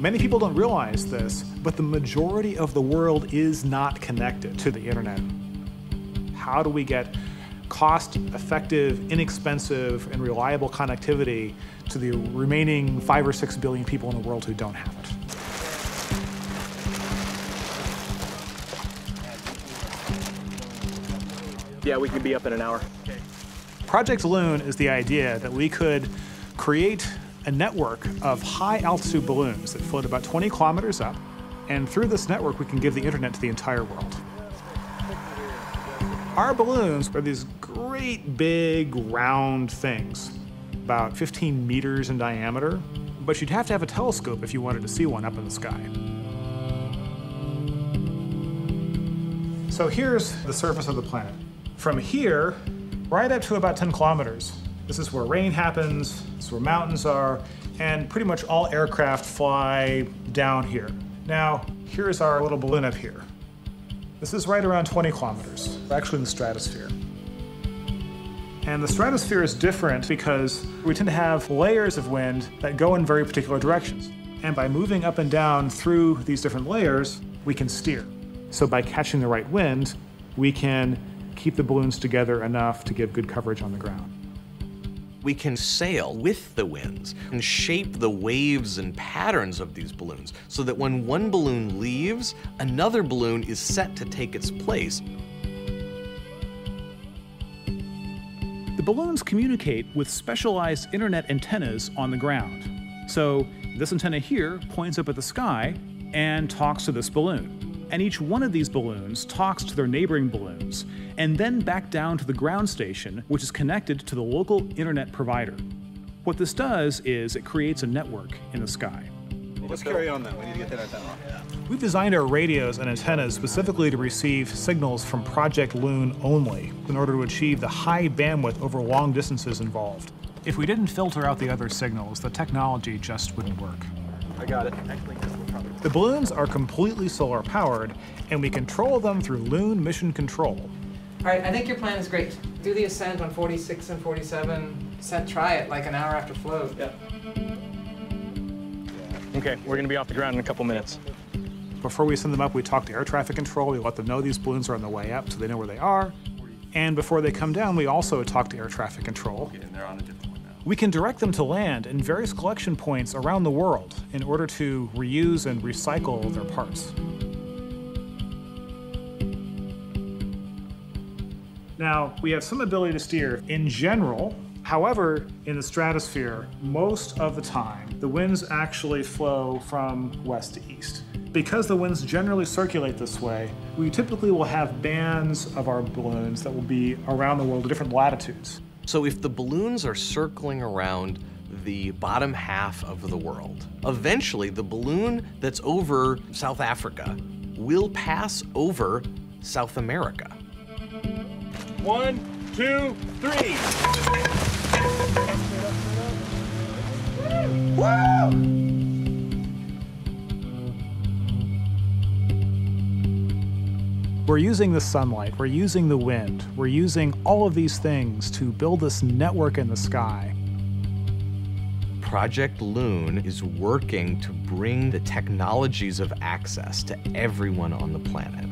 Many people don't realize this, but the majority of the world is not connected to the internet. How do we get cost effective, inexpensive, and reliable connectivity to the remaining five or six billion people in the world who don't have it? Yeah, we can be up in an hour. Project Loon is the idea that we could create a network of high altitude balloons that float about 20 kilometers up, and through this network, we can give the internet to the entire world. Our balloons are these great big round things, about 15 meters in diameter, but you'd have to have a telescope if you wanted to see one up in the sky. So here's the surface of the planet. From here, right up to about 10 kilometers, this is where rain happens, this is where mountains are, and pretty much all aircraft fly down here. Now, here's our little balloon up here. This is right around 20 kilometers, actually in the stratosphere. And the stratosphere is different because we tend to have layers of wind that go in very particular directions. And by moving up and down through these different layers, we can steer. So by catching the right wind, we can keep the balloons together enough to give good coverage on the ground. We can sail with the winds and shape the waves and patterns of these balloons so that when one balloon leaves, another balloon is set to take its place. The balloons communicate with specialized internet antennas on the ground. So this antenna here points up at the sky and talks to this balloon and each one of these balloons talks to their neighboring balloons, and then back down to the ground station, which is connected to the local internet provider. What this does is it creates a network in the sky. Let's carry on then. We need to get that antenna We've designed our radios and antennas specifically to receive signals from Project Loon only in order to achieve the high bandwidth over long distances involved. If we didn't filter out the other signals, the technology just wouldn't work. I got it. The balloons are completely solar powered, and we control them through Loon Mission Control. All right, I think your plan is great. Do the ascent on 46 and 47. Set, try it like an hour after float. Yep. Okay, we're gonna be off the ground in a couple minutes. Before we send them up, we talk to air traffic control. We let them know these balloons are on the way up so they know where they are. And before they come down, we also talk to air traffic control. We can direct them to land in various collection points around the world in order to reuse and recycle their parts. Now, we have some ability to steer in general. However, in the stratosphere, most of the time, the winds actually flow from west to east. Because the winds generally circulate this way, we typically will have bands of our balloons that will be around the world at different latitudes. So if the balloons are circling around the bottom half of the world, eventually the balloon that's over South Africa will pass over South America. One, two, three. Woo! We're using the sunlight, we're using the wind, we're using all of these things to build this network in the sky. Project Loon is working to bring the technologies of access to everyone on the planet.